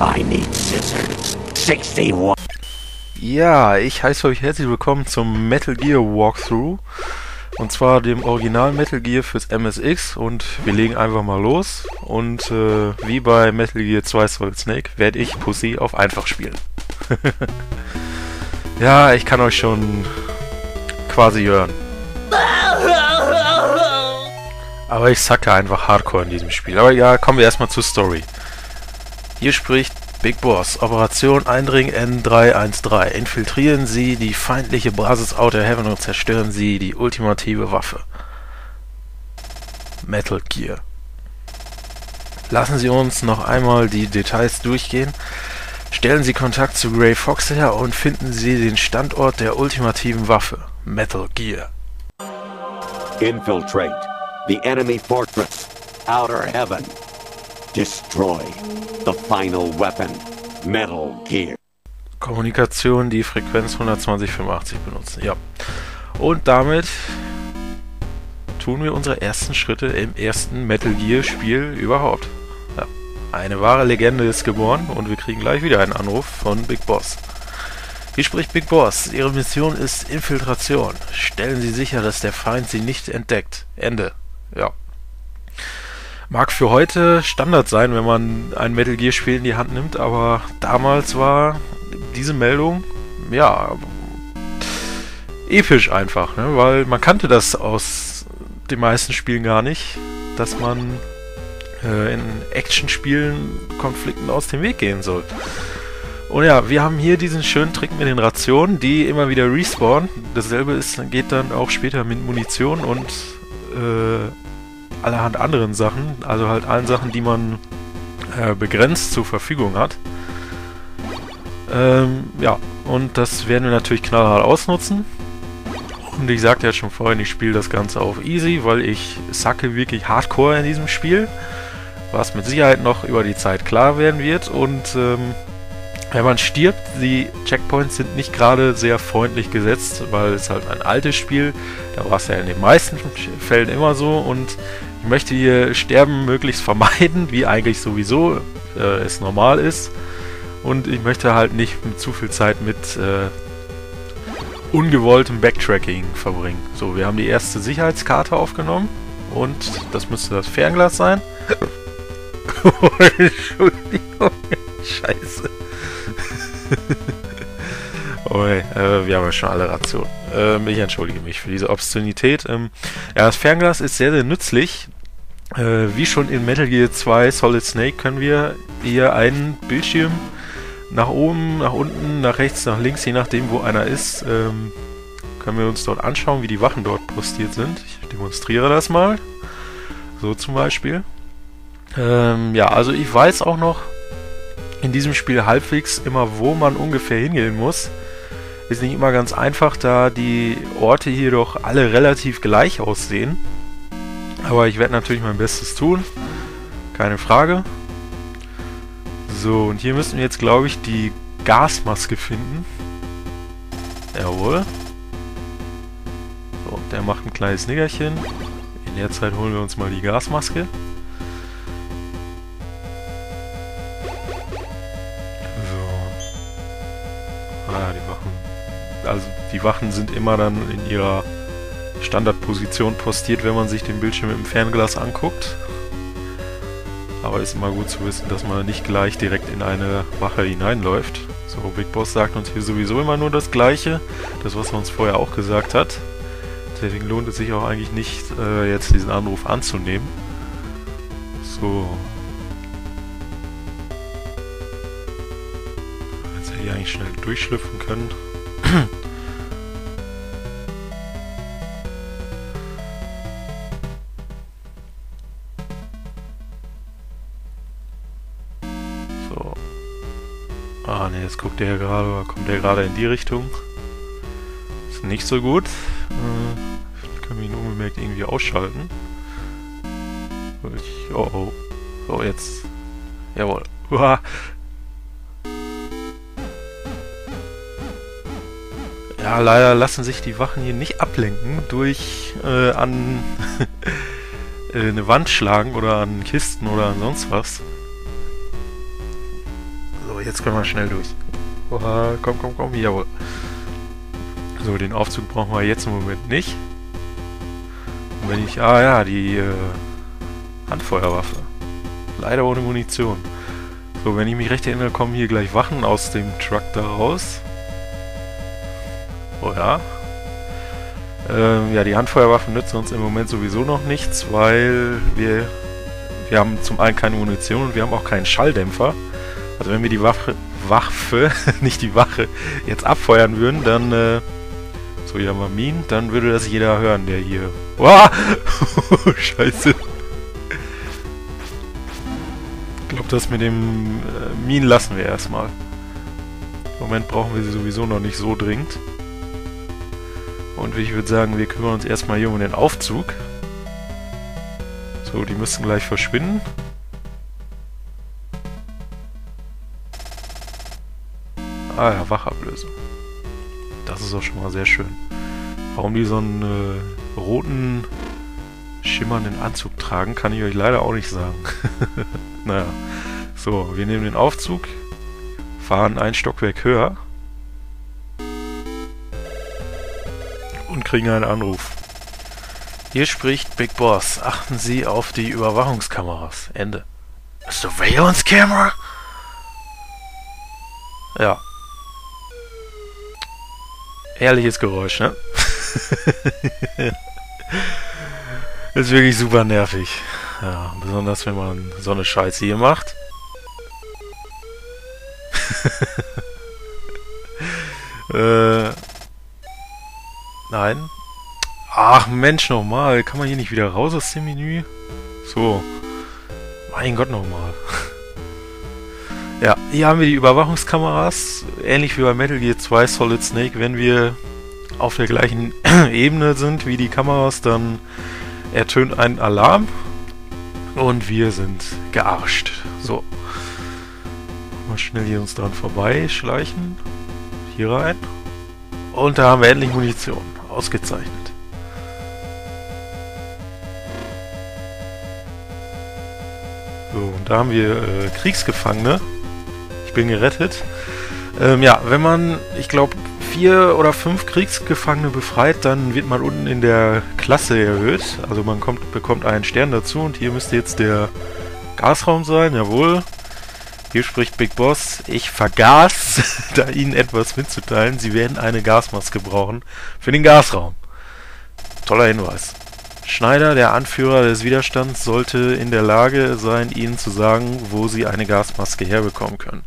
I need scissors. 61. Ja, ich heiße euch herzlich willkommen zum Metal Gear Walkthrough. Und zwar dem Original Metal Gear fürs MSX und wir legen einfach mal los. Und äh, wie bei Metal Gear 2 Solid Snake werde ich Pussy auf einfach spielen. ja, ich kann euch schon quasi hören. Aber ich sacke einfach hardcore in diesem Spiel. Aber ja, kommen wir erstmal zur Story. Hier spricht Big Boss, Operation Eindring N313. Infiltrieren Sie die feindliche Basis Outer Heaven und zerstören Sie die ultimative Waffe. Metal Gear. Lassen Sie uns noch einmal die Details durchgehen. Stellen Sie Kontakt zu Grey Fox her und finden Sie den Standort der ultimativen Waffe. Metal Gear. Infiltrate the enemy fortress, Outer Heaven. Destroy the final weapon, Metal Gear. Kommunikation die Frequenz 12085 benutzen. Ja. Und damit tun wir unsere ersten Schritte im ersten Metal Gear Spiel überhaupt. Ja. Eine wahre Legende ist geboren und wir kriegen gleich wieder einen Anruf von Big Boss. Hier spricht Big Boss. Ihre Mission ist Infiltration. Stellen Sie sicher, dass der Feind Sie nicht entdeckt. Ende. Ja. Mag für heute Standard sein, wenn man ein Metal Gear Spiel in die Hand nimmt, aber damals war diese Meldung, ja, episch einfach, ne? weil man kannte das aus den meisten Spielen gar nicht, dass man äh, in Actionspielen Konflikten aus dem Weg gehen soll. Und ja, wir haben hier diesen schönen Trick mit den Rationen, die immer wieder respawnen. Dasselbe ist, geht dann auch später mit Munition und äh, allerhand anderen Sachen, also halt allen Sachen, die man äh, begrenzt zur Verfügung hat. Ähm, ja, und das werden wir natürlich knallhart ausnutzen. Und ich sagte ja schon vorhin, ich spiele das Ganze auf easy, weil ich sacke wirklich hardcore in diesem Spiel. Was mit Sicherheit noch über die Zeit klar werden wird. Und ähm, wenn man stirbt, die Checkpoints sind nicht gerade sehr freundlich gesetzt, weil es halt ein altes Spiel, da war es ja in den meisten Fällen immer so und ich möchte hier Sterben möglichst vermeiden, wie eigentlich sowieso äh, es normal ist. Und ich möchte halt nicht zu viel Zeit mit äh, ungewolltem Backtracking verbringen. So, wir haben die erste Sicherheitskarte aufgenommen und das müsste das Fernglas sein. Entschuldigung, scheiße. ey, äh, wir haben ja schon alle Rationen. Ähm, ich entschuldige mich für diese Obszönität. Ähm, ja, das Fernglas ist sehr, sehr nützlich. Äh, wie schon in Metal Gear 2 Solid Snake können wir hier einen Bildschirm nach oben, nach unten, nach rechts, nach links, je nachdem wo einer ist, ähm, können wir uns dort anschauen, wie die Wachen dort postiert sind. Ich demonstriere das mal. So zum Beispiel. Ähm, ja, also ich weiß auch noch in diesem Spiel halbwegs immer, wo man ungefähr hingehen muss. Ist nicht immer ganz einfach, da die Orte hier doch alle relativ gleich aussehen. Aber ich werde natürlich mein Bestes tun. Keine Frage. So, und hier müssen wir jetzt, glaube ich, die Gasmaske finden. Jawohl. So, der macht ein kleines Nickerchen. In der Zeit holen wir uns mal die Gasmaske. Die Wachen sind immer dann in ihrer Standardposition postiert, wenn man sich den Bildschirm im Fernglas anguckt. Aber ist immer gut zu wissen, dass man nicht gleich direkt in eine Wache hineinläuft. So, Big Boss sagt uns hier sowieso immer nur das Gleiche. Das, was er uns vorher auch gesagt hat. Deswegen lohnt es sich auch eigentlich nicht, äh, jetzt diesen Anruf anzunehmen. So. Jetzt hätte ich eigentlich schnell durchschlüpfen können. Jetzt guckt der gerade, kommt der gerade in die Richtung. Ist nicht so gut. Äh, ich kann mich unbemerkt irgendwie ausschalten. Ich, oh oh. So, jetzt. Jawohl. Uah. Ja, leider lassen sich die Wachen hier nicht ablenken durch äh, an eine Wand schlagen oder an Kisten oder an sonst was. Jetzt können wir schnell durch. Oha, komm, komm, komm, jawohl. So, den Aufzug brauchen wir jetzt im Moment nicht. Und wenn ich... Ah ja, die äh, Handfeuerwaffe. Leider ohne Munition. So, wenn ich mich recht erinnere, kommen hier gleich Wachen aus dem Truck da raus. Oh ja. Ähm, ja, die Handfeuerwaffen nützen uns im Moment sowieso noch nichts, weil wir, wir haben zum einen keine Munition und wir haben auch keinen Schalldämpfer. Also wenn wir die Waffe, Waffe, nicht die Wache, jetzt abfeuern würden, dann, äh, so haben wir Minen, dann würde das jeder hören, der hier... Wow! Scheiße. Ich glaube, das mit dem äh, Minen lassen wir erstmal. Im Moment brauchen wir sie sowieso noch nicht so dringend. Und ich würde sagen, wir kümmern uns erstmal hier um den Aufzug. So, die müssen gleich verschwinden. Ah ja, Wachablösung. Das ist auch schon mal sehr schön. Warum die so einen äh, roten, schimmernden Anzug tragen, kann ich euch leider auch nicht sagen. naja. So, wir nehmen den Aufzug, fahren ein Stockwerk höher und kriegen einen Anruf. Hier spricht Big Boss. Achten Sie auf die Überwachungskameras. Ende. Surveillance Camera? Ja. Ehrliches Geräusch, ne? ist wirklich super nervig. Ja, besonders wenn man so eine Scheiße hier macht. äh, nein. Ach Mensch, nochmal. Kann man hier nicht wieder raus aus dem Menü? So. Mein Gott, nochmal. Ja, hier haben wir die Überwachungskameras. Ähnlich wie bei Metal Gear 2 Solid Snake. Wenn wir auf der gleichen Ebene sind wie die Kameras, dann ertönt ein Alarm und wir sind gearscht. So. Mal schnell hier uns dran vorbeischleichen. Hier rein. Und da haben wir endlich Munition. Ausgezeichnet. So, und da haben wir äh, Kriegsgefangene. Ich bin gerettet. Ähm, ja, wenn man, ich glaube, vier oder fünf Kriegsgefangene befreit, dann wird man unten in der Klasse erhöht. Also man kommt, bekommt einen Stern dazu und hier müsste jetzt der Gasraum sein, jawohl. Hier spricht Big Boss. Ich vergaß, da Ihnen etwas mitzuteilen. Sie werden eine Gasmaske brauchen für den Gasraum. Toller Hinweis. Schneider, der Anführer des Widerstands, sollte in der Lage sein, Ihnen zu sagen, wo Sie eine Gasmaske herbekommen können.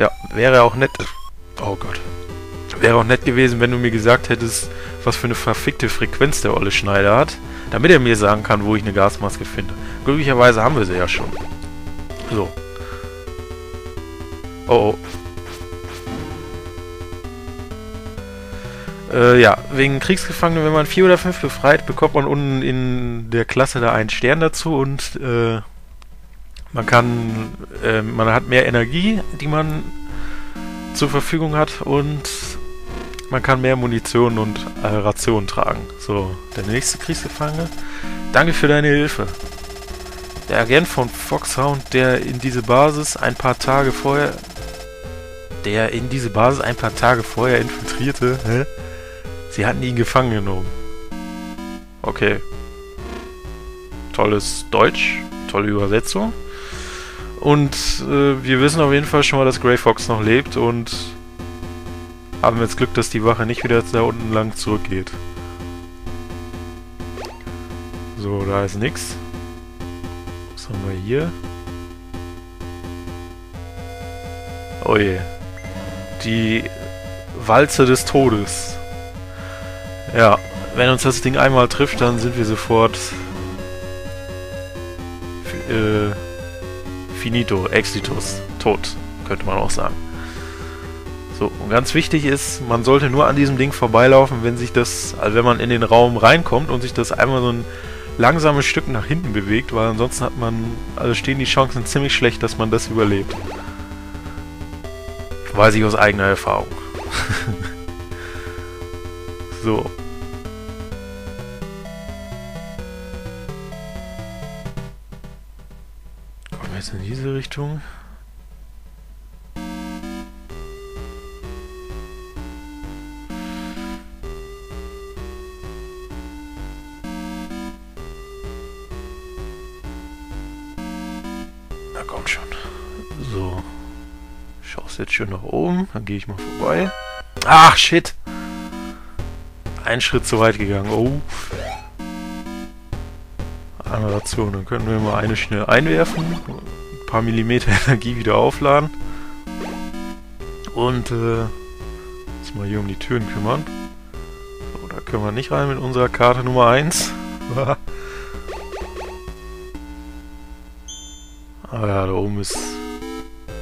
Ja, wäre auch nett. Oh Gott. Wäre auch nett gewesen, wenn du mir gesagt hättest, was für eine verfickte Frequenz der Olle Schneider hat, damit er mir sagen kann, wo ich eine Gasmaske finde. Glücklicherweise haben wir sie ja schon. So. Oh oh. Äh, ja, wegen Kriegsgefangenen, wenn man vier oder fünf befreit, bekommt man unten in der Klasse da einen Stern dazu und äh, man kann, äh, man hat mehr Energie, die man zur Verfügung hat und man kann mehr Munition und äh, Rationen tragen. So, der nächste Kriegsgefangene. Danke für deine Hilfe. Der Agent von Foxhound, der in diese Basis ein paar Tage vorher, der in diese Basis ein paar Tage vorher infiltrierte, hä? Sie hatten ihn gefangen genommen. Okay. Tolles Deutsch, tolle Übersetzung. Und äh, wir wissen auf jeden Fall schon mal, dass Grey Fox noch lebt und haben jetzt Glück, dass die Wache nicht wieder da unten lang zurückgeht. So, da ist nix. Was haben wir hier? Oh je. Die Walze des Todes. Ja, wenn uns das Ding einmal trifft, dann sind wir sofort äh, finito, exitus, tot, könnte man auch sagen. So, und ganz wichtig ist, man sollte nur an diesem Ding vorbeilaufen, wenn sich das, also wenn man in den Raum reinkommt und sich das einmal so ein langsames Stück nach hinten bewegt, weil ansonsten hat man, also stehen die Chancen ziemlich schlecht, dass man das überlebt. Weiß ich aus eigener Erfahrung. so. diese Richtung. Na komm schon. So. Schaust jetzt schön nach oben, dann gehe ich mal vorbei. Ach, shit! Ein Schritt zu weit gegangen. Oh. ration Dann können wir mal eine schnell einwerfen. Paar Millimeter Energie wieder aufladen. Und äh, uns mal hier um die Türen kümmern. So, da können wir nicht rein mit unserer Karte Nummer 1. Ah ja, da oben ist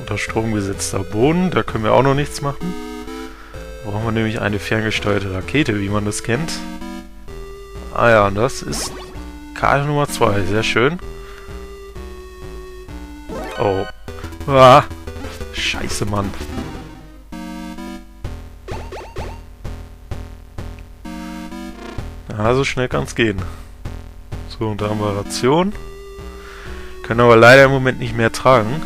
unter Strom gesetzter Boden. Da können wir auch noch nichts machen. Da brauchen wir nämlich eine ferngesteuerte Rakete, wie man das kennt. Ah ja, und das ist Karte Nummer 2. Sehr schön. Oh. Ah. Scheiße, Mann. Ja, so schnell kann es gehen. So, und da haben wir Ration. Können aber leider im Moment nicht mehr tragen.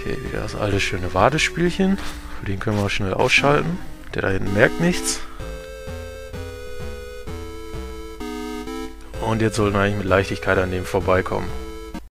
Okay, wieder das alte schöne Wartespielchen. Den können wir schnell ausschalten. Der da hinten merkt nichts. Und jetzt sollten wir eigentlich mit Leichtigkeit an dem vorbeikommen.